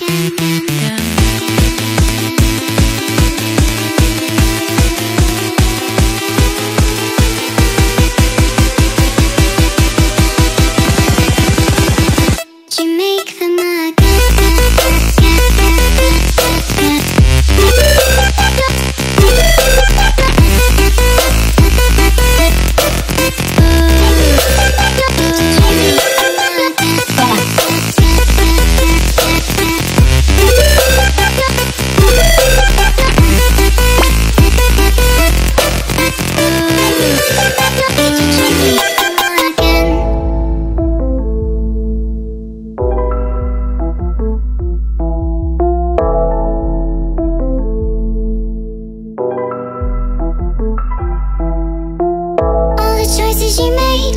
Did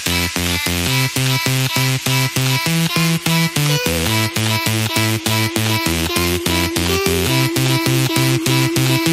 Thank you.